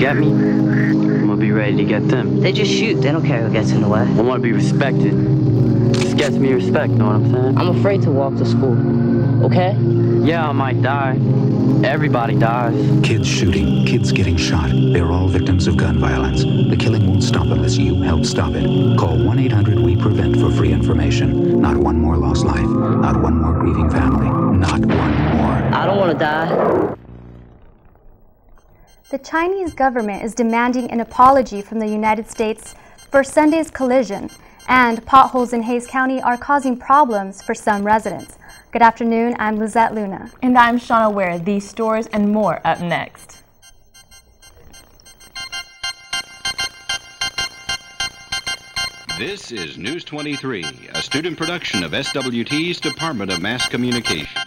they want to get me, I'm gonna be ready to get them. They just shoot. They don't care who gets in the way. I want to be respected. This gets me respect, know what I'm saying? I'm afraid to walk to school. Okay? Yeah, I might die. Everybody dies. Kids shooting, kids getting shot. They're all victims of gun violence. The killing won't stop unless you help stop it. Call 1 800 We Prevent for free information. Not one more lost life. Not one more grieving family. Not one more. I don't want to die. The Chinese government is demanding an apology from the United States for Sunday's collision, and potholes in Hays County are causing problems for some residents. Good afternoon, I'm Lizette Luna. And I'm Shauna Ware. These stories and more up next. This is News 23, a student production of SWT's Department of Mass Communication.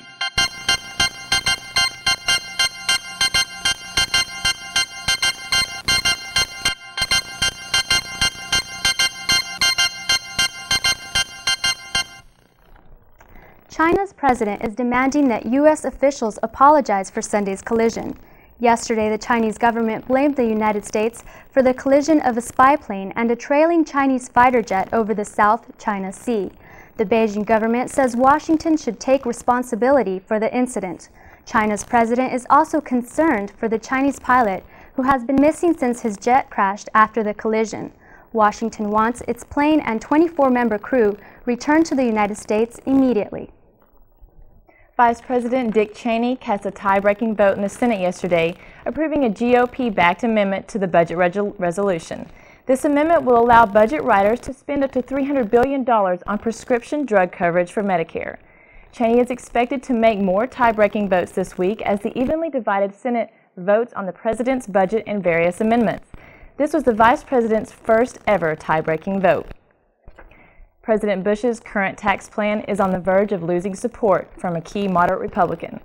China's president is demanding that U.S. officials apologize for Sunday's collision. Yesterday, the Chinese government blamed the United States for the collision of a spy plane and a trailing Chinese fighter jet over the South China Sea. The Beijing government says Washington should take responsibility for the incident. China's president is also concerned for the Chinese pilot who has been missing since his jet crashed after the collision. Washington wants its plane and 24-member crew returned to the United States immediately. Vice President Dick Cheney cast a tie-breaking vote in the Senate yesterday, approving a GOP-backed amendment to the budget resolution. This amendment will allow budget writers to spend up to $300 billion on prescription drug coverage for Medicare. Cheney is expected to make more tie-breaking votes this week as the evenly divided Senate votes on the president's budget and various amendments. This was the vice president's first ever tie-breaking vote. President Bush's current tax plan is on the verge of losing support from a key moderate Republican.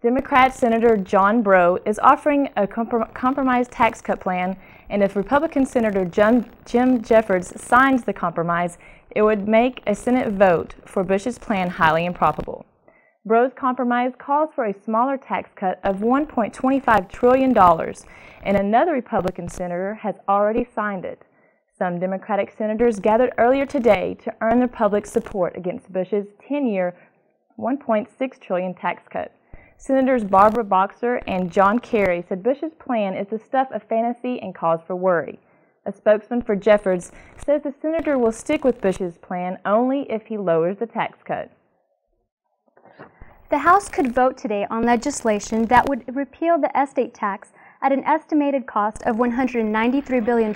Democrat Senator John Breaux is offering a comprom compromise tax cut plan, and if Republican Senator Jim, Jim Jeffords signs the compromise, it would make a Senate vote for Bush's plan highly improbable. Breaux's compromise calls for a smaller tax cut of $1.25 trillion, and another Republican senator has already signed it. Some Democratic senators gathered earlier today to earn the public support against Bush's 10-year, 1.6 trillion tax cut. Senators Barbara Boxer and John Kerry said Bush's plan is the stuff of fantasy and cause for worry. A spokesman for Jeffords says the senator will stick with Bush's plan only if he lowers the tax cut. The House could vote today on legislation that would repeal the estate tax at an estimated cost of $193 billion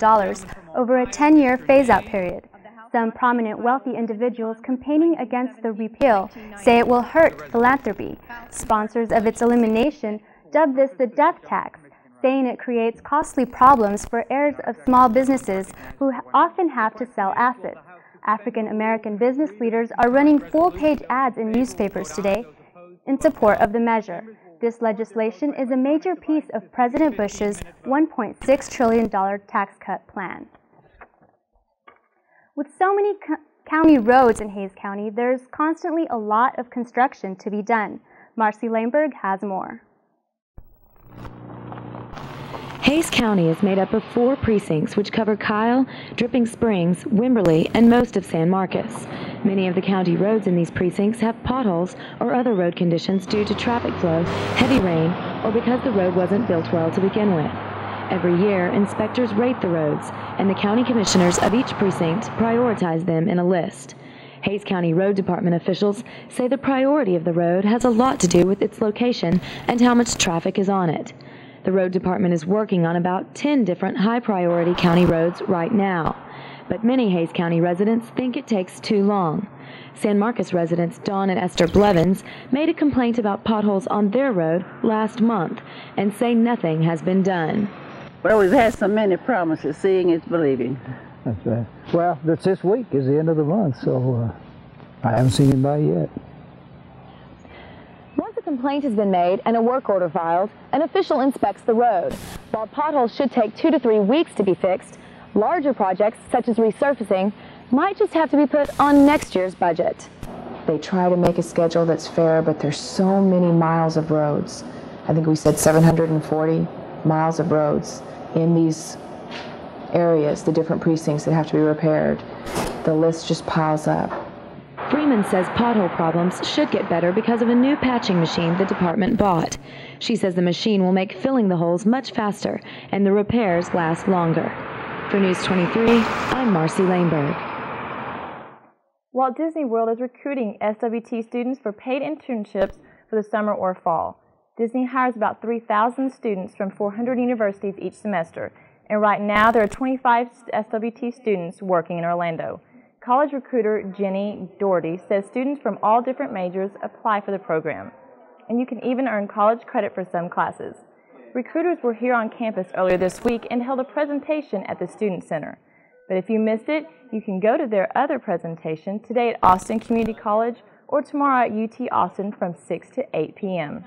over a 10-year phase-out period. Some prominent wealthy individuals campaigning against the repeal say it will hurt philanthropy. Sponsors of its elimination dub this the death tax, saying it creates costly problems for heirs of small businesses who often have to sell assets. African American business leaders are running full-page ads in newspapers today in support of the measure. This legislation is a major piece of President Bush's $1.6 trillion tax cut plan. With so many co county roads in Hays County, there's constantly a lot of construction to be done. Marcy Laneberg has more. Hays County is made up of four precincts which cover Kyle, Dripping Springs, Wimberley, and most of San Marcos. Many of the county roads in these precincts have potholes or other road conditions due to traffic flow, heavy rain, or because the road wasn't built well to begin with. Every year, inspectors rate the roads, and the county commissioners of each precinct prioritize them in a list. Hays County Road Department officials say the priority of the road has a lot to do with its location and how much traffic is on it. The road department is working on about 10 different high priority county roads right now. But many Hays County residents think it takes too long. San Marcos residents Don and Esther Blevins made a complaint about potholes on their road last month and say nothing has been done. Well, we've had so many promises. Seeing is believing. That's right. Well, that's this week is the end of the month, so uh, I haven't seen anybody yet complaint has been made and a work order filed, an official inspects the road. While potholes should take two to three weeks to be fixed, larger projects, such as resurfacing, might just have to be put on next year's budget. They try to make a schedule that's fair, but there's so many miles of roads. I think we said 740. miles of roads in these areas, the different precincts that have to be repaired. The list just piles up. Freeman says pothole problems should get better because of a new patching machine the department bought. She says the machine will make filling the holes much faster and the repairs last longer. For News 23, I'm Marcy Laneberg. Walt Disney World is recruiting SWT students for paid internships for the summer or fall. Disney hires about 3,000 students from 400 universities each semester, and right now there are 25 SWT students working in Orlando. College recruiter Jenny Doherty says students from all different majors apply for the program, and you can even earn college credit for some classes. Recruiters were here on campus earlier this week and held a presentation at the Student Center. But if you missed it, you can go to their other presentation today at Austin Community College or tomorrow at UT Austin from 6 to 8 p.m.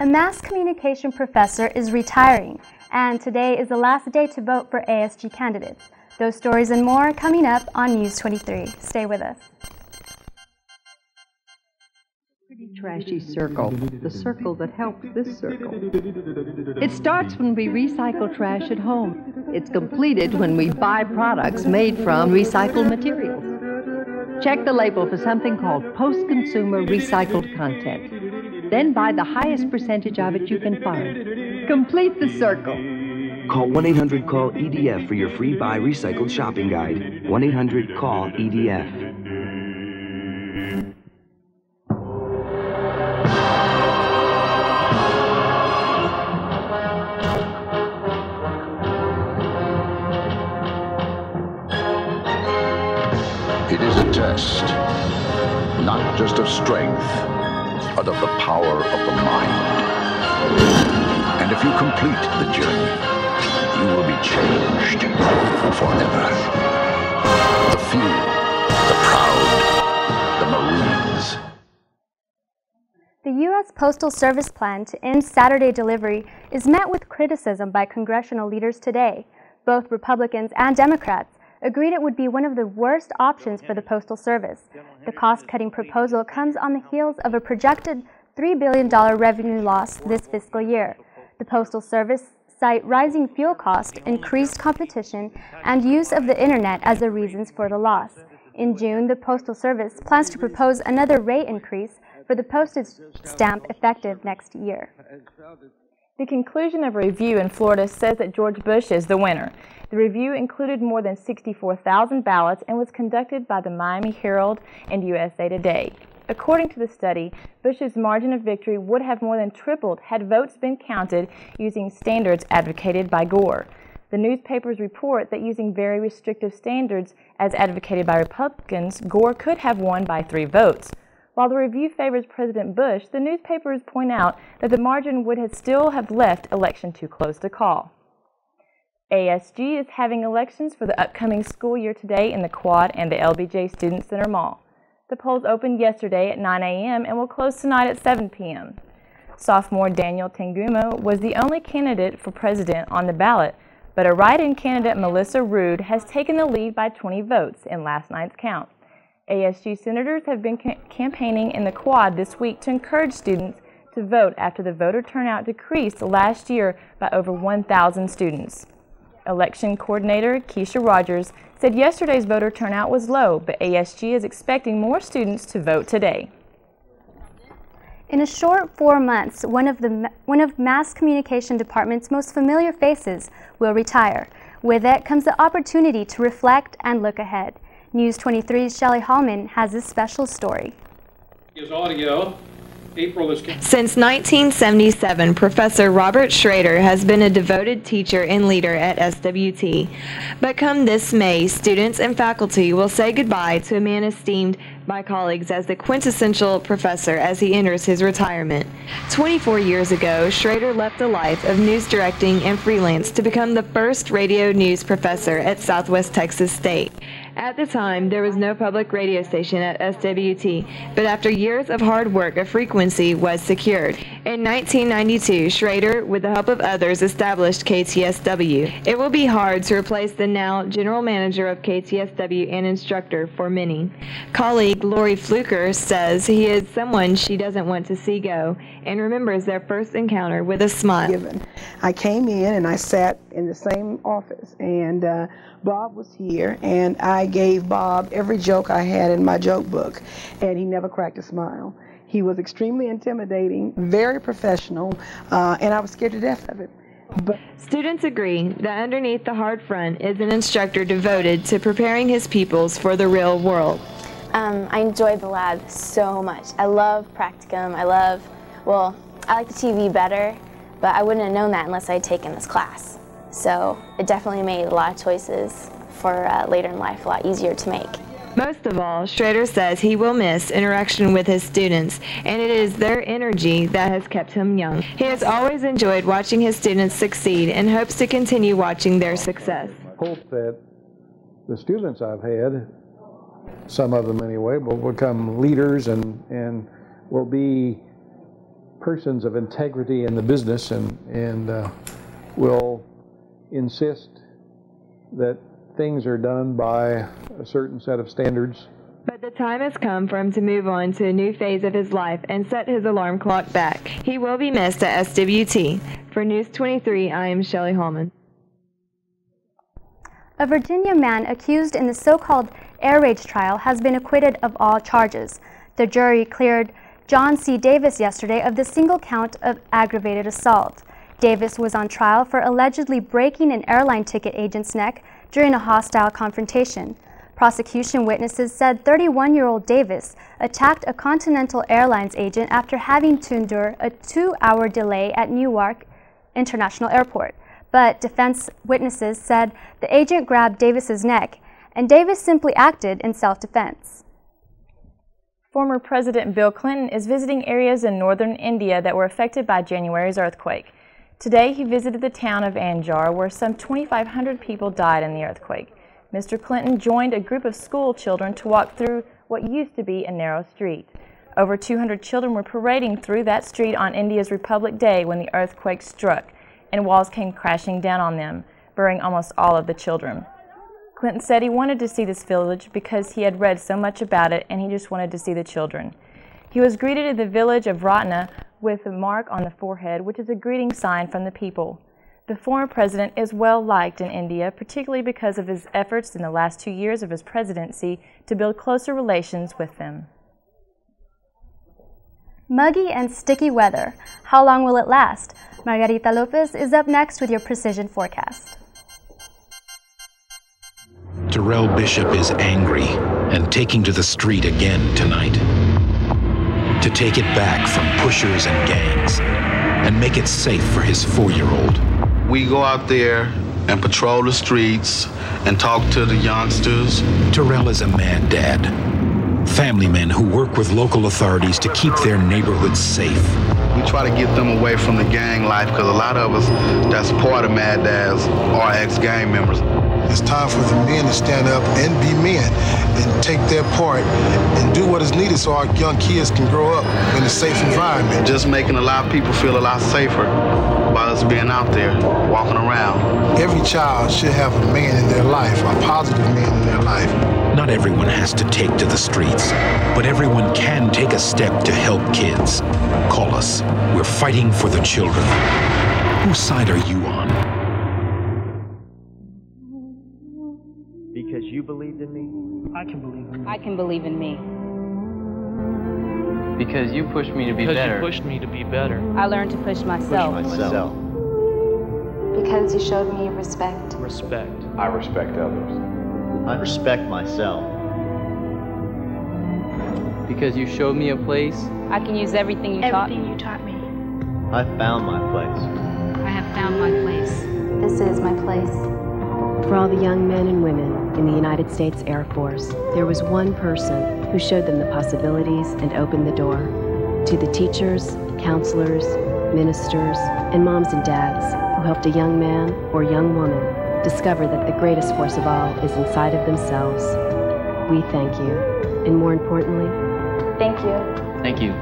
A mass communication professor is retiring, and today is the last day to vote for ASG candidates. Those stories and more coming up on News 23. Stay with us. Pretty Trashy circle, the circle that helps this circle. It starts when we recycle trash at home. It's completed when we buy products made from recycled materials. Check the label for something called post-consumer recycled content. Then buy the highest percentage of it you can find. Complete the circle. Call 1 800 CALL EDF for your free Buy Recycled shopping guide. 1 800 CALL EDF. It is a test, not just of strength, but of the power of the mind. And if you complete the journey, you will be changed forever. The few, the proud, the Marines. The U.S. Postal Service plan to end Saturday delivery is met with criticism by congressional leaders today. Both Republicans and Democrats agreed it would be one of the worst options for the Postal Service. The cost cutting proposal comes on the heels of a projected $3 billion revenue loss this fiscal year. The Postal Service cite rising fuel costs, increased competition, and use of the Internet as the reasons for the loss. In June, the Postal Service plans to propose another rate increase for the postage stamp effective next year. The conclusion of a review in Florida says that George Bush is the winner. The review included more than 64,000 ballots and was conducted by the Miami Herald and USA Today. According to the study, Bush's margin of victory would have more than tripled had votes been counted using standards advocated by Gore. The newspapers report that using very restrictive standards as advocated by Republicans, Gore could have won by three votes. While the review favors President Bush, the newspapers point out that the margin would have still have left election too close to call. ASG is having elections for the upcoming school year today in the Quad and the LBJ Student Center Mall. The polls opened yesterday at 9 a.m. and will close tonight at 7 p.m. Sophomore Daniel Tangumo was the only candidate for president on the ballot, but a write-in candidate Melissa Rood has taken the lead by 20 votes in last night's count. ASG senators have been ca campaigning in the Quad this week to encourage students to vote after the voter turnout decreased last year by over 1,000 students. Election coordinator Keisha Rogers said yesterday's voter turnout was low, but ASG is expecting more students to vote today. In a short four months, one of, the, one of Mass Communication Department's most familiar faces will retire. With it comes the opportunity to reflect and look ahead. News 23's Shelley Hallman has this special story. Is audio since 1977, Professor Robert Schrader has been a devoted teacher and leader at SWT. But come this May, students and faculty will say goodbye to a man esteemed by colleagues as the quintessential professor as he enters his retirement. 24 years ago, Schrader left a life of news directing and freelance to become the first radio news professor at Southwest Texas State. At the time, there was no public radio station at SWT, but after years of hard work, a frequency was secured. In 1992, Schrader, with the help of others, established KTSW. It will be hard to replace the now general manager of KTSW and instructor for many. Colleague Lori Fluker says he is someone she doesn't want to see go and remembers their first encounter with a smile. I came in and I sat in the same office, and uh, Bob was here, and I gave Bob every joke I had in my joke book, and he never cracked a smile. He was extremely intimidating, very professional, uh, and I was scared to death of it. But Students agree that underneath the hard front is an instructor devoted to preparing his pupils for the real world. Um, I enjoy the lab so much. I love practicum. I love, well, I like the TV better, but I wouldn't have known that unless I had taken this class. So it definitely made a lot of choices for uh, later in life a lot easier to make. Most of all, Schrader says he will miss interaction with his students, and it is their energy that has kept him young. He has always enjoyed watching his students succeed and hopes to continue watching their success. Hope that the students I've had, some of them anyway, will become leaders and, and will be persons of integrity in the business and, and uh, will insist that things are done by a certain set of standards. But the time has come for him to move on to a new phase of his life and set his alarm clock back. He will be missed at SWT. For News 23, I am Shelley Hallman. A Virginia man accused in the so-called air rage trial has been acquitted of all charges. The jury cleared John C. Davis yesterday of the single count of aggravated assault. Davis was on trial for allegedly breaking an airline ticket agent's neck during a hostile confrontation. Prosecution witnesses said 31-year-old Davis attacked a Continental Airlines agent after having to endure a two-hour delay at Newark International Airport. But defense witnesses said the agent grabbed Davis's neck, and Davis simply acted in self-defense. Former President Bill Clinton is visiting areas in northern India that were affected by January's earthquake. Today, he visited the town of Anjar, where some 2,500 people died in the earthquake. Mr. Clinton joined a group of school children to walk through what used to be a narrow street. Over 200 children were parading through that street on India's Republic Day when the earthquake struck, and walls came crashing down on them, burying almost all of the children. Clinton said he wanted to see this village because he had read so much about it and he just wanted to see the children. He was greeted at the village of Ratnal with a mark on the forehead, which is a greeting sign from the people. The former president is well liked in India, particularly because of his efforts in the last two years of his presidency to build closer relations with them. Muggy and sticky weather. How long will it last? Margarita Lopez is up next with your precision forecast. Terrell Bishop is angry and taking to the street again tonight. To take it back from pushers and gangs and make it safe for his four-year-old. We go out there and patrol the streets and talk to the youngsters. Terrell is a mad dad. Family men who work with local authorities to keep their neighborhoods safe. We try to get them away from the gang life because a lot of us that's part of Mad Dads are ex-gang members. It's time for the men to stand up and be men and take their part and do what is needed so our young kids can grow up in a safe environment. Just making a lot of people feel a lot safer by us being out there, walking around. Every child should have a man in their life, a positive man in their life. Not everyone has to take to the streets, but everyone can take a step to help kids. Call us. We're fighting for the children. Whose side are you you believed in me, I can believe in me. I can believe in me. Because you pushed me to be because better. you pushed me to be better. I learned to push myself. push myself. Because you showed me respect. Respect. I respect others. I respect myself. Because you showed me a place. I can use everything you taught Everything me. you taught me. I found my place. I have found my place. This is my place. For all the young men and women in the United States Air Force, there was one person who showed them the possibilities and opened the door. To the teachers, counselors, ministers, and moms and dads who helped a young man or young woman discover that the greatest force of all is inside of themselves. We thank you. And more importantly, Thank you. Thank you.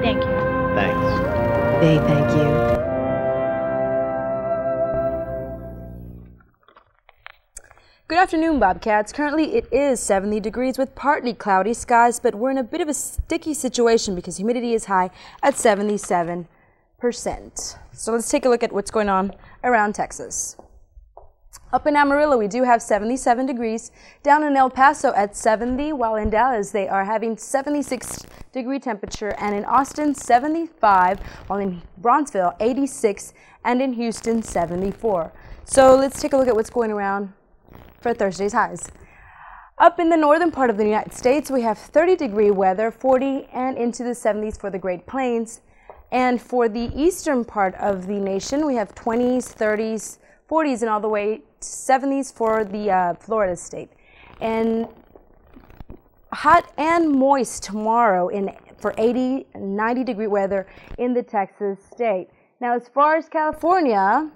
Thank you. Thanks. they thank you. Good afternoon, Bobcats. Currently, it is 70 degrees with partly cloudy skies, but we're in a bit of a sticky situation because humidity is high at 77%. So let's take a look at what's going on around Texas. Up in Amarillo, we do have 77 degrees. Down in El Paso at 70, while in Dallas, they are having 76 degree temperature, and in Austin, 75, while in Brownsville, 86, and in Houston, 74. So let's take a look at what's going around for Thursday's highs. Up in the northern part of the United States, we have 30 degree weather, 40 and into the 70s for the Great Plains. And for the eastern part of the nation, we have 20s, 30s, 40s, and all the way to 70s for the uh, Florida state. And hot and moist tomorrow in for 80, 90 degree weather in the Texas state. Now, as far as California,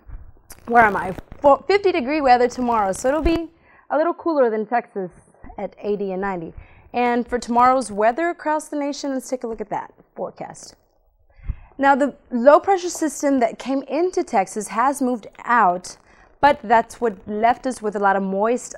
where am I? 50 degree weather tomorrow, so it'll be a little cooler than Texas at 80 and 90. And for tomorrow's weather across the nation, let's take a look at that forecast. Now, the low pressure system that came into Texas has moved out, but that's what left us with a lot of moist.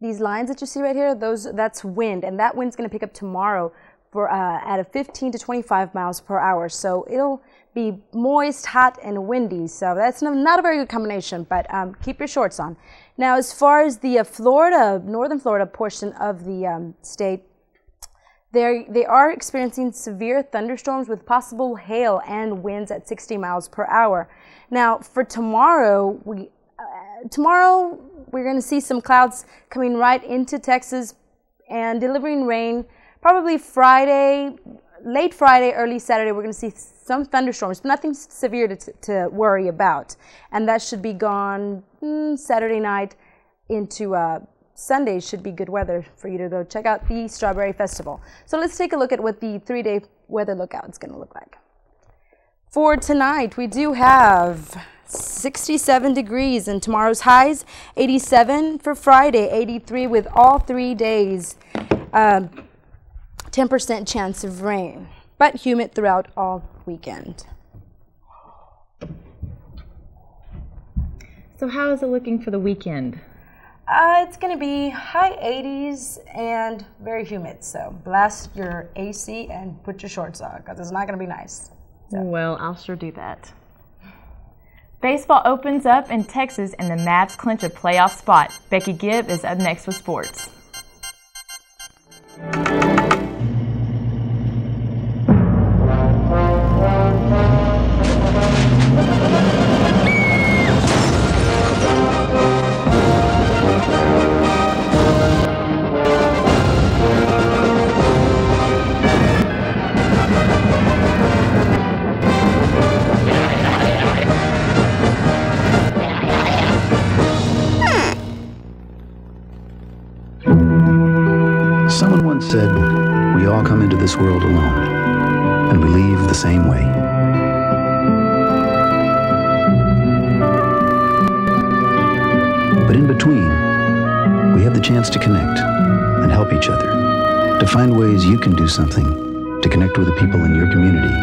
These lines that you see right here, those that's wind, and that wind's going to pick up tomorrow for uh, at a 15 to 25 miles per hour. So it'll be moist, hot, and windy. So that's not a very good combination, but um, keep your shorts on. Now, as far as the uh, Florida, northern Florida portion of the um, state, they're, they are experiencing severe thunderstorms with possible hail and winds at 60 miles per hour. Now, for tomorrow, we uh, tomorrow we're going to see some clouds coming right into Texas and delivering rain. Probably Friday, late Friday, early Saturday, we're going to see some thunderstorms, nothing severe to, to worry about. And that should be gone mm, Saturday night into uh, Sunday should be good weather for you to go check out the Strawberry Festival. So let's take a look at what the three day weather lookout is going to look like. For tonight, we do have 67 degrees and tomorrow's highs 87 for Friday, 83 with all three days. 10% chance of rain, but humid throughout all weekend. So, how is it looking for the weekend? Uh, it's going to be high 80s and very humid. So blast your AC and put your shorts on because it's not going to be nice. Well, I'll sure do that. Baseball opens up in Texas and the Mavs clinch a playoff spot. Becky Gibb is up next with sports. Someone once said, We all come into this world alone, and we leave the same way. But in between, we have the chance to connect and help each other, to find ways you can do something to connect with the people in your community.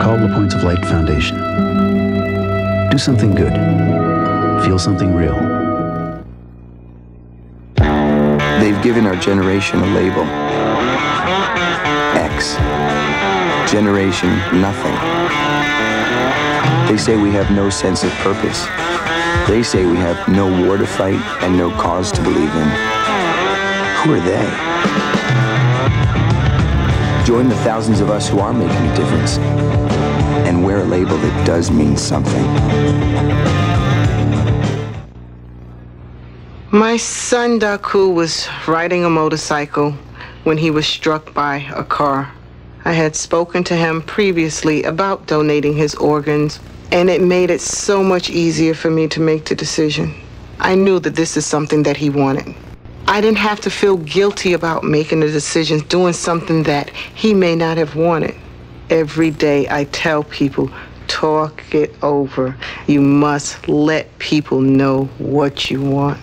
Call the Points of Light Foundation. Do something good. Feel something real. They've given our generation a label X. Generation Nothing. They say we have no sense of purpose. They say we have no war to fight and no cause to believe in. Who are they? Join the thousands of us who are making a difference and wear a label that does mean something. My son Daku was riding a motorcycle when he was struck by a car. I had spoken to him previously about donating his organs, and it made it so much easier for me to make the decision. I knew that this is something that he wanted. I didn't have to feel guilty about making the decision, doing something that he may not have wanted. Every day I tell people, talk it over. You must let people know what you want.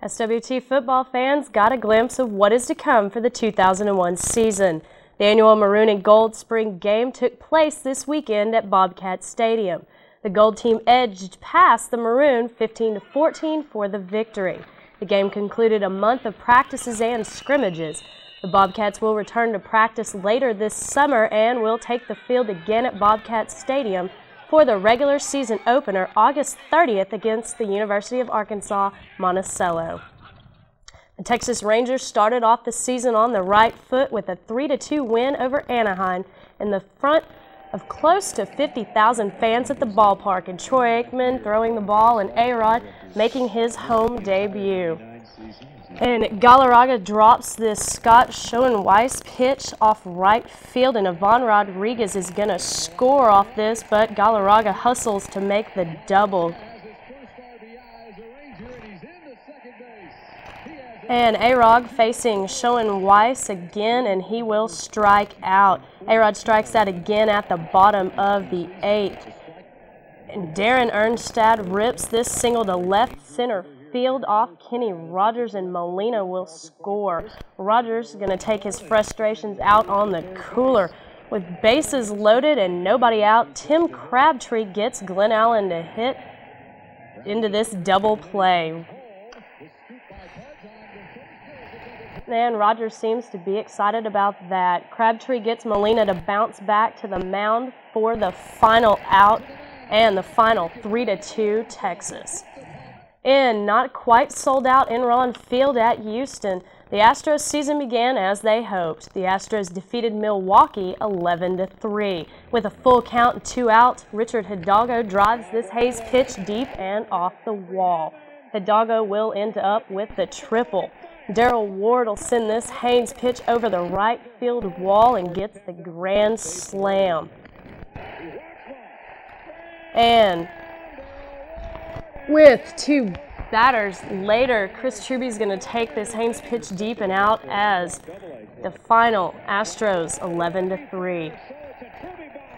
SWT football fans got a glimpse of what is to come for the 2001 season. The annual Maroon and Gold Spring game took place this weekend at Bobcat Stadium. The Gold team edged past the Maroon 15 to 14 for the victory. The game concluded a month of practices and scrimmages. The Bobcats will return to practice later this summer and will take the field again at Bobcat Stadium for the regular season opener August 30th against the University of Arkansas Monticello. The Texas Rangers started off the season on the right foot with a 3-2 win over Anaheim in the front of close to 50,000 fans at the ballpark and Troy Aikman throwing the ball and A-Rod making his home debut. And Galarraga drops this Scott Schoenweis pitch off right field, and Ivan Rodriguez is going to score off this, but Galarraga hustles to make the double. And A-Rod facing Schoenweis again, and he will strike out. A-Rod strikes out again at the bottom of the eighth. And Darin Erstad rips this single to left center field off Kenny Rogers, and Molina will score. Rogers is going to take his frustrations out on the cooler. With bases loaded and nobody out, Tim Crabtree gets Glenallen to hit into this double play. And Rogers seems to be excited about that. Crabtree gets Molina to bounce back to the mound for the final out and the final 3 to 2 Texas. In not quite sold out Enron Field at Houston, the Astros season began as they hoped. The Astros defeated Milwaukee 11 to 3. With a full count and two out, Richard Hidalgo drives this Haynes pitch deep and off the wall. Hidalgo will end up with the triple. Daryle Ward will send this Haynes pitch over the right field wall and gets the grand slam. And with two batters later, Chris Truby's going to take this Haynes pitch deep and out as the final Astros 11 to 3.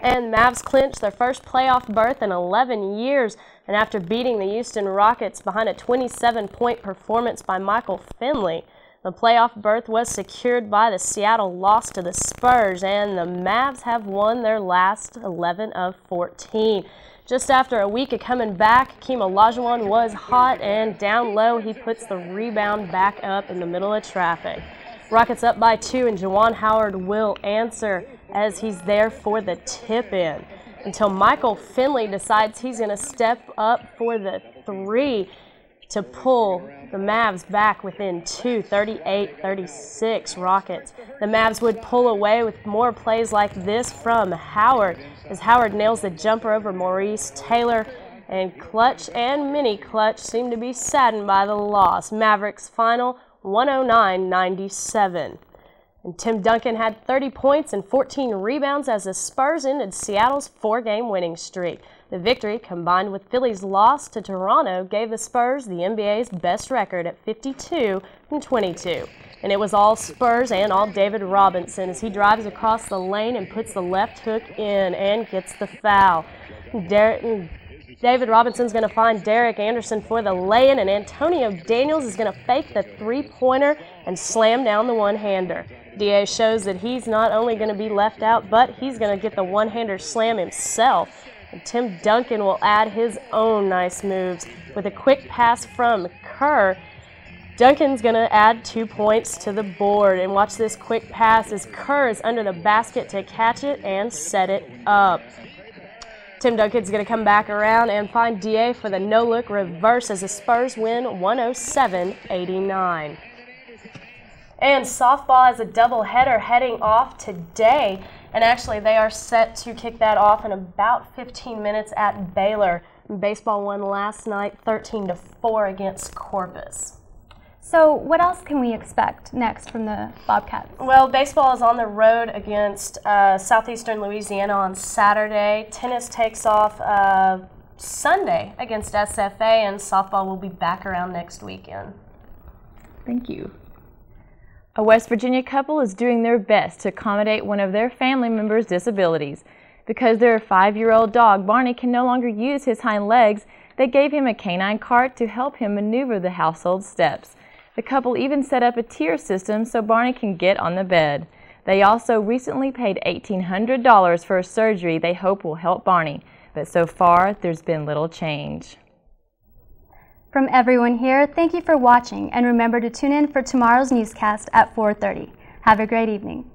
And Mavs clinch their first playoff berth in 11 years. And after beating the Houston Rockets behind a 27 point performance by Michael Finley, the playoff berth was secured by the Seattle loss to the Spurs, and the Mavs have won their last 11 of 14. Just after a week of coming back, Olajuwon was hot, and down low, he puts the rebound back up in the middle of traffic. Rockets up by two, and Juwan Howard will answer as he's there for the tip in until Michael Finley decides he's going to step up for the three to pull the Mavs back within two, 38-36 Rockets. The Mavs would pull away with more plays like this from Howard as Howard nails the jumper over Maurice Taylor and Clutch and Mini Clutch seem to be saddened by the loss. Mavericks final 109-97. And Tim Duncan had 30 points and 14 rebounds as the Spurs ended Seattle's four-game winning streak. The victory, combined with Philly's loss to Toronto, gave the Spurs the NBA's best record at 52 and 22. And it was all Spurs and all David Robinson as he drives across the lane and puts the left hook in and gets the foul. Derek, David Robinson's going to find Derek Anderson for the lay-in, and Antonio Daniels is going to fake the three-pointer and slam down the one-hander. DA shows that he's not only going to be left out, but he's going to get the one-hander slam himself. And Tim Duncan will add his own nice moves with a quick pass from Kerr. Duncan's going to add two points to the board. And watch this quick pass as Kerr is under the basket to catch it and set it up. Tim Duncan's going to come back around and find DA for the no-look reverse as the Spurs win 107-89. And softball has a doubleheader heading off today. And actually, they are set to kick that off in about 15 minutes at Baylor. Baseball won last night 13 to 4 against Corpus. So, what else can we expect next from the Bobcats? Well, baseball is on the road against uh, Southeastern Louisiana on Saturday. Tennis takes off uh, Sunday against SFA, and softball will be back around next weekend. Thank you. A West Virginia couple is doing their best to accommodate one of their family members' disabilities. Because their five-year-old dog, Barney, can no longer use his hind legs, they gave him a canine cart to help him maneuver the household steps. The couple even set up a tier system so Barney can get on the bed. They also recently paid $1,800 for a surgery they hope will help Barney, but so far there's been little change. From everyone here, thank you for watching and remember to tune in for tomorrow's newscast at 4.30. Have a great evening.